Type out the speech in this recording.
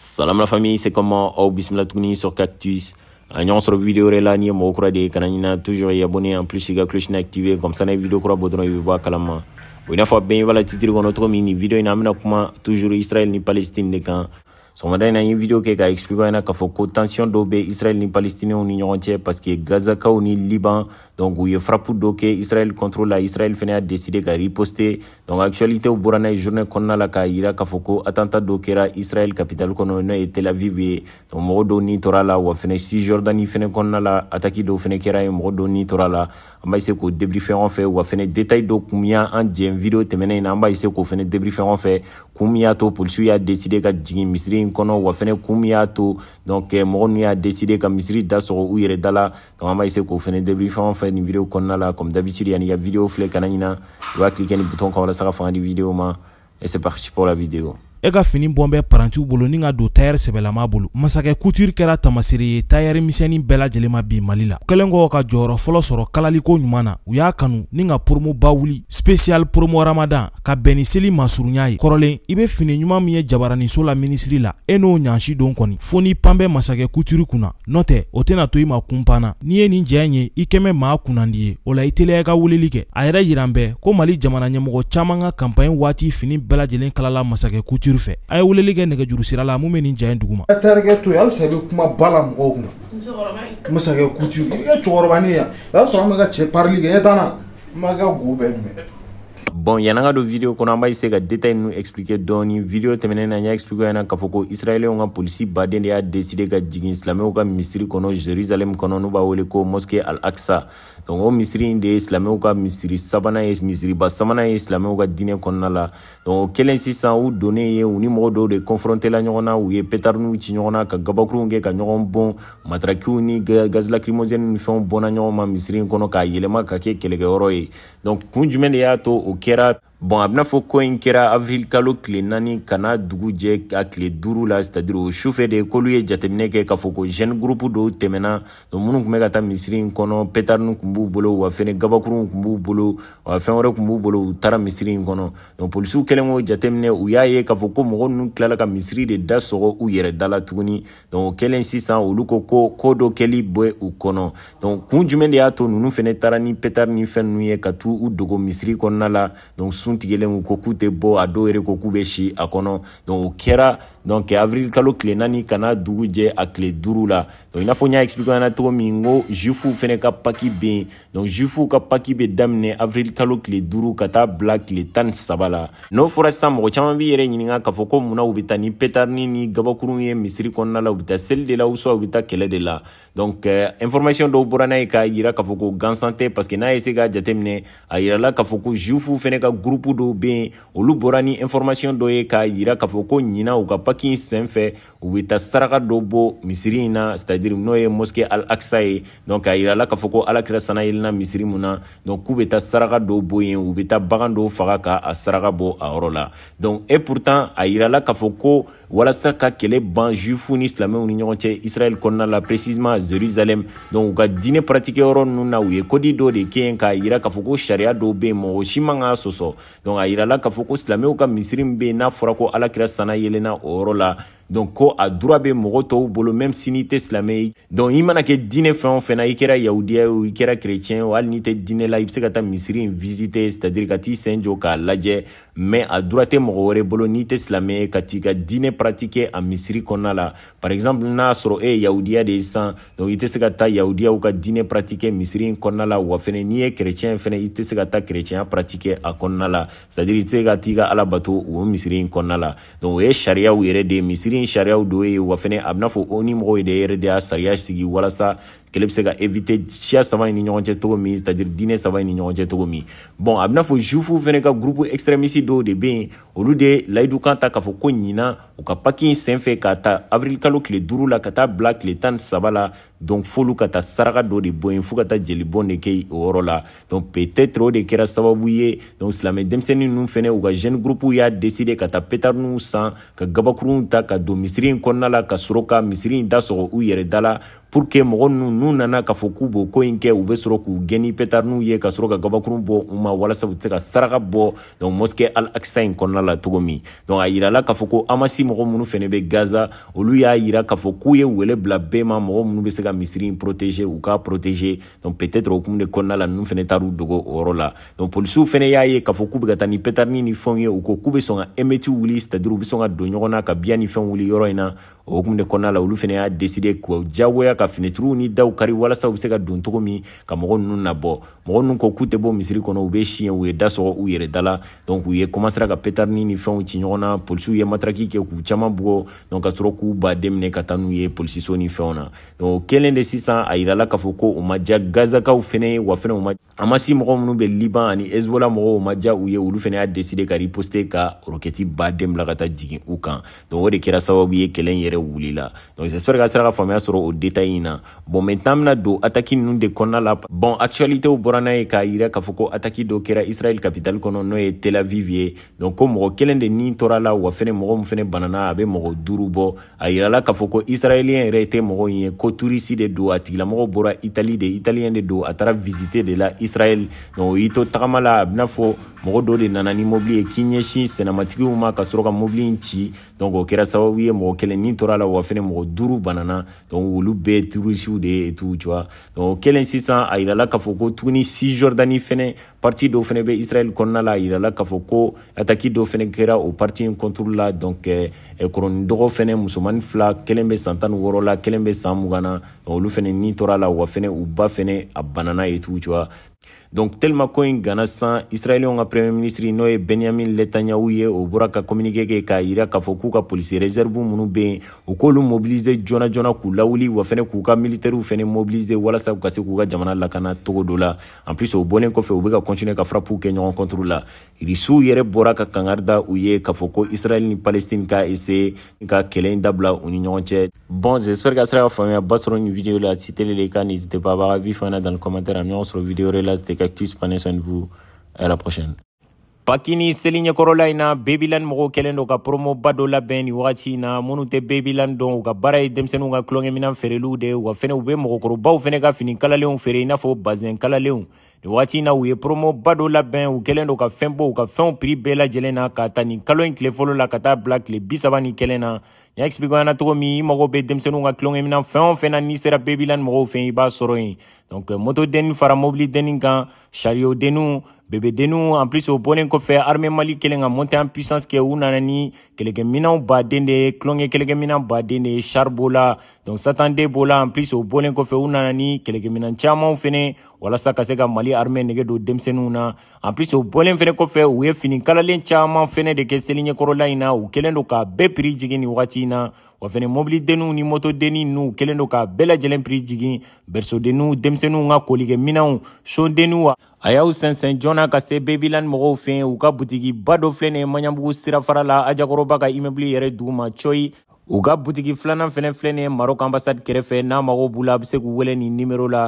Salam la famille, c'est comment Oh, bismillah tuguni sur Cactus. A ɲɔgɔn sɔrɔ vidéo wɛrɛ la ni mɔgɔ kura de ye kana ɲina toujours y abonner. En plus ka cloche activé comme ça na vidéo kura bɔ dɔrɔn i bɛ bɔ a kalama n'a bɛn i b'a la titiri kɔnɔ cogo min ni vidéo in na an bɛna kuma toujours Israël ni Palestine de kan sɔgɔmada in na n ye video kɛ ka expliquer ɲɛna k'a fɔ ko tension dɔw bɛ Israël ni Palestiniens ni ɲɔgɔn cɛ parce que Gazakaw ni Liban. Donc u ye frappe dɔ kɛ Israël contre la Israël fɛnɛ y'a décidé ka riposter. Donc actualité bɔra n'a ye journée kɔnɔna la k'a yira k'a fɔ ko attentat dɔ kɛra Israël capitale kɔnɔ n'o ye Tel Aviv ye donc mɔgɔ dɔw ni tora la wa fɛnɛ Cisjordanie fɛnɛ kɔnɔna la attaque dɔw fɛnɛ kɛra ye mɔgɔ dɔw ni tora la. An b'a essayer k'o débriefer ɲɔgɔn fɛ wa fɛnɛ détail dɔ kun y'a an jɛn video tɛmɛnen in na an b'a essayer k'o fɛnɛ débriefer ɲɔgɔn fɛ kun min y'a to polisiw y'a décidé ka jigin misiri kɔnɔ wa fɛnɛ kun donc mɔgɔ ninnu y'a décidé ka misiri da sɔgɔ u yɛrɛ da la. Donc an b'a essayer k'o fɛnɛ débriefer ɲɔgɔn fɛ nin video kɔnɔna la. Comme d'habitude yanni ka vidéo filɛ kana ɲina i b'a cliquer ni bouton kan walasa ka fanga di vidéo ma. Et c'est parti pour la vidéo e ka fini bɔn bɛ parantiw bolo ni ka don tayɛri sɛbɛlama bolo. Masakɛ kuturi kɛra tamasere ye tayɛri misɛnin bɛɛ lajɛlen ma bi mali la. Kɛlen kɔ ka jɔyɔrɔ fɔlɔ sɔrɔ kalaliko ɲuman na. U y'a kanu ni ka promoba wuli spesial promo ramadan ka bɛn ni seli masurunya ye kɔrɔlen i be fini ɲuman min ye jabaraniso la minisiri la e n'o ɲansi don kɔni. Fɔɔ n'i pan bɛ masakɛ kuturi kunna nɔ tɛ o tɛna to i ma kunpanna n'i ye nin jɛn ye i kɛmɛ maa kunnandi ye. O la i teliya i ka weleli kɛ. A yɛrɛ yiran bɛ ko mali jamana ɲɛmɔgɔ caaman ka kanpaɲi waati fini bɛɛ lajɛlen kalala masakɛ kuturi fɛ a ye weleli kɛ nɛgɛjuru sira la mun bɛ nin ja in duguma terikɛ to yen halisa i bɛ kuma ba la mɔgɔw kunna masakɛ kutu i ka cɛkɔrɔba ni yan o y'a sɔrɔ an bɛ ka cɛ parili kɛ ɲɛ t'an na n ma ka go bɛɛ minɛ bon yan'an ka don video kɔnɔ an b'a essayer ka détail ninnu expliquer video tɛmɛnen na n y'a expliquer ɲɛna k'a fɔ ko ka polisi baden de y'a décidé ka jigin silamɛw ka misiri kɔnɔ jérusalem kɔnɔ. N'u b'a wele ko mosquée al aqsa donc o misiri in de ye silamɛw ka misiri sabanan ye misiriba sabanan ye silamɛw ka la. Donc o kɛlen sisan u donnen ye u ni de confronté la ɲɔgɔn na u ye pétardiw ci ɲɔgɔn na ka gabakurunw ka bon. Matrakiw ni gaz lacrymogène ni fɛnw bɔnna ɲɔgɔn ma misiri in kɔnɔ k'a yɛlɛma ka kɛ kɛlɛkɛyɔrɔ donc kun y'a to get up bon a bɛna fɔ ko in kɛra avril kalo tile naani ka dugu jɛ a tile duuru la c'est à dire o sufɛ de k'olu ye jateminɛ kɛ k'a fɔ ko jeune groupe dɔw tɛmɛna donc minnu tun bɛ ka taa misiri in kɔnɔ pétardin tun b'u bolo wa fɛnɛ gabakurunw tun b'u bolo wa fɛn wɛrɛ tun b'u bolo u taara misiri in kɔnɔ donc polisiw kɛlen k'o jateminɛ u y'a ye k'a fɔ ko mɔgɔ ninnu tilala ka misiri de da sɔgɔ u yɛrɛ da la tuguni. Donc o kɛlen sisan olu ko ko ko dɔ kɛli bɛ u kɔnɔ donc kun jumɛn de y'a to ninnu fɛnɛ taara ni pétard ni fɛn ninnu ye ka t'u dogo misiri kɔnɔna la. Donc sun tigɛlen ko k'u tɛ bɔ a dɔw yɛrɛ ko k'u bɛ si a kɔnɔ. O kɛra donc avril kalo tile naani ka na dugu jɛ a tile duuru la donc i n'a fɔ n y'a expliqué ɲɛna cogo min ko juifuw fɛnɛ ka paki bɛ yen donc juifuw ka paki bɛ daminɛ avril kalo tile duuru ka taa bila tile tan ni saba la n'o fɔra sisan mɔgɔ caman b'i yɛrɛ ni pétardini ni gabakurun ye misiri kɔnɔna la u de la soit u kɛlɛ de la. Donc euh, information dɔw bɔra n'a ye k'a yira k'a fɔ ko gansan tɛ parce que n'a ye se k'a jateminɛ a yirala k'a fɔ ko juifuw fɛnɛ ka dɔw yen olu bɔra ni information dɔ ye k'a yira k'a fɔ ko sen fɛ u bɛ taa saraka dɔ bɔ misiri in na c'est à dire n'o ye mosquée al aqsa ye donc a yirala k'a fɔ ko alakira sana yelenna misiri mun na donc k'u bɛ taa saraka dɔw bɔ yen u bɛ taa bagan dɔw faga ka a saraka bɔ a yɔrɔ la donc et pourtant a yirala k'a fɔ ko walasa ka kɛlɛ ban juifu ni silamɛw ni ɲɔgɔn cɛ israɛl kɔnɔna la précisément jérusalem. Donc u ka diinɛ pratique yɔrɔ ninnu na u ye kodi dɔ de kɛ k'a yira k'a fɔ ko sariya dɔw bɛ yen mɔgɔ si man kan sɔsɔ donc a yirala k'a fɔ ko silamɛw ka misiri min bɛ yen n'a fɔra ko alakira sana yelenna o yɔrɔ la donc ko a droit bɛ mɔgɔ tɔw bolo même si n'i tɛ silamɛ ye donc i mana kɛ diinɛ fɛn o fɛn na i kɛra yahudiya ye o i kɛra tɛ diinɛ la i bɛ se in visiter c'est à dire ka t'i jɔ mais a droit tɛ mɔgɔ wɛrɛ bolo n'i tɛ silamɛ ye ka t'i ka diinɛ a misiri kɔnɔna la. Par exemple n'a sɔrɔ e ye yahudiya de ye sisan donc i tɛ se ka taa yahudiyaw ka diinɛ pratiquer misiri in kɔnɔna la wa fɛnɛ n'i ye chrétien fɛnɛ i tɛ se ka taa pratiquer a kɔnɔna la. C'est à dire i tɛ se ka t'i ka ala bato o misiri in kɔnɔna la. Donc o ye sariyaw yɛrɛ de ye misiri in sariyaw do ye wa fɛnɛ a ben'a fɔ o ni mɔgɔw de yɛrɛ de y'a sariya sigi walasa kɛlɛ bɛ se ka éviter siya saba ni ɲɔgɔn cɛ cogo min c'est à saba ni ɲɔgɔn cɛ cogo min bon a bɛna fɔ jufu fɛnɛ ka groupe extrémiste dɔw de bɛ yen olu de layidu kan ta k'a fɔ ko ɲina u ka paki in sen fɛ k'a ta avril kalo tile la ka taa bila tile tan saba la donc f'olu ka taa saraka dɔ de bɔ yen fo ka taa jeli bɔn de kɛ o yɔrɔ la donc peut-être o de kɛra sababu ye donc silamɛ denmisɛnnin ninnu fɛnɛ u ka jeune groupe y'a décidé ka taa pétardinw san ka gabakurunw ta ka don misiri in kɔnɔna la ka sɔrɔ ka misiri in da sɔgɔ u yɛrɛ da la pour que mɔgɔ nu n'u nana k'a fɔ k'u b'o ko in kɛ u be sɔrɔ k'u gɛni petarinu ye ka sɔrɔ ka gabakurun bɔ u ma walasa u se ka saraka bɔ donc moske al aksa in kɔnɔna la cogo min. Donc a yirala k'a fɔ ko amasi mɔgɔ minnu fɛnɛ be gaza olu y'a yira k'a fɔ k'u ye wele bila bɛɛ ma mɔgɔ minnu be se ka misiri in protege u k'a protege donc peut-être o kumu de kɔnɔna la ninnu fɛnɛ taru dogo o yɔrɔ la. Donc polisiw fɛnɛ y'a ye k'a fɔ k'u be ka taa ni petarini ni fɛnw ye u ko k'u be sɔn ka emeti wuli c'est à dire u be sɔn ka don ɲɔgɔn na ka biya ni fɛn wuli yɔrɔ in na. O hukumu de kɔnɔna la olu fɛnɛ y'a deside k'u jagoya ka finituruw ni daw kari walasa u be se ka don cogo min ka mɔgɔ nunu nabɔ mɔgɔ nunu ko k'u tɛ bɔ misiri kɔnɔ u be siɲɛ u ye da sɔgɔ u yɛrɛ da la. Donc u ye komansera ka petarini ni fɛnw ci ɲɔgɔn na. Polisiw ye mataraki kɛ k'u caaman bugɔ. Donc ka sɔrɔ k'u baden minɛ ka taa n'u ye polisiso ni fɛnw na. Donc kelen de sisan a yirala k'a fɔ ko u ma ja gazakaw fɛnɛ wa fɛnɛ u ma a ma si mɔgɔ minnu be liban ani hezbola mɔgɔw u ma ja u ye. Olu fɛnɛ y'a deside ka riposte ka rokɛti baden bila ka taa jigin u kan. Donc o de kɛra sababu ye kɛlɛ yɛrɛ wulila. Donc j'espère ka sera ka faamuya sɔrɔ o détail in na bon maintenant bena don ataki nunu de kɔnɔna la bon actualitéw bɔra n'a ye k'a yira k'a fɔ ko ataki dɔ kɛra israel capitale kɔnɔ n'o ye tel aviv ye. Donc ko mɔgɔ kelen de nin tɔra la wa fɛnɛ mɔgɔ min fɛnɛ banana a be mɔgɔ duru bɔ a yirala k'a fɔ ko israélien yɛrɛ tɛ mɔgɔ ye ko turisi de don a tigilamɔgɔ bɔra itali de italien de don a taara visite de la israel donc o y'i to tagama la a bena fɔ mɔgɔ dɔ de nana ni mobili ye k'i ɲɛsin sɛnɛmatigiw ma ka sɔrɔ ka mobili ci donc o kɛra sababu ye mɔgɔ kelen nin tɔra la wa fɛnɛ mɔgɔ duru banana. Donc olu bɛɛ turisiw de ye tu tu donc o kelen sisan a yirala k'a fɔ ko tuguni fɛnɛ parti dɔw fɛnɛ bɛ israel kɔnɔna la a yirala k'a fɔ ko ataki o parti in contre la. Donc eh, kɔrɔni dɔgɔ fɛnɛ musomani fila kelen bɛ san tan ni la kelen bɛ san mugan na. Olu a banana ye cogoya donc tellement ko in gana san israɛliɛnw ka premier ministre n'o ye benyamin netanyahu ye o bɔra ka communiqué kɛ k'a yira k'a réserve minnu be yen u k'olu mobiliser joona joona k'u lawuli wa militaires fɛnɛ mobiliser walasa u ka se k'u jamana lakana togo dɔ en plus o bɔlen kɔfɛ u be ka continuer ka frappe kɛ ɲɔgɔn contre la irisiw yɛrɛ bɔra ka kangari da u ye k'a fɔ ko israel ni palestine ka essaye ka kɛlɛ in dabila u ni bon j'espère ka sera ka faamuyaba sɔrɔ nin video la si tele le ka n'hésitez pas a b'a dans le commentaire. A ɲɔgɔn sɔrɔ video wɛrɛ cactus prenez soin de vous. À la prochaine. Pakini seli ɲɛkɔrɔla in na babyland mɔgɔw kɛlen do ka promoba dɔ labɛn ni wagati in na minnu tɛ babyland dɔn ka baara ye feereliw de wa ka fini kalalenw feere i n'a ni wagati in na u ye promoba dɔ labɛn u kɛlen do ka fɛn bɔ u ka fɛnw piri bɛɛ lajɛlen na k'a ta nin kalo ɲi tile fɔlɔ la ka taa bila tile bisaba ni kɛlɛn na. Y'a explique ɲɛna cogo min i mago be denmisɛnninw ka tulonkɛminan fɛn o fɛn na n'i sera babyland mɔgɔw fɛ i b'a sɔrɔ yen. Donc moto denni fara mobili denni kan chariot denniw bebe denniw en plus o bɔlen kɔfɛ armée mali kelen ka monter en puissance kɛ u nana ni kɛlɛkɛminanw baden de ye tulonkɛ kɛlɛkɛminan baden de ye char b'o la donc satande b'o la en plus o bɔlen kɔfɛ u nana ni kɛlɛkɛminan camanw fɛnɛ walasa ka se ka mali armée nege don denmisɛnninw na. En plus o bɔlen fɛnɛ kɔfɛ u ye fini kalalen caman fɛnɛ de kɛ seli ɲɛkɔrɔla in na u kɛlen do k'a bɛɛ piri jigin ni wagati na wa fɛnɛ mobili denniw ni moto denni n'u kɛlen do k'a bɛɛ lajɛlen piri jigin bersodenniw denmisɛnninw ka kolikɛminanw sodenniw a y'aw sɛnsɛn joona ka se babyland mɔgɔw fɛ u ka butigiba dɔ filɛ ye maɲabugu sirafara la ajakɔrɔba ka immeuble yɛrɛ dugu ma coyi u ka butigi filanan fɛnɛ filɛ nin ye marok ambassade kɛrɛfɛ n'a mago b'u la a be se k'u wele nin nimero la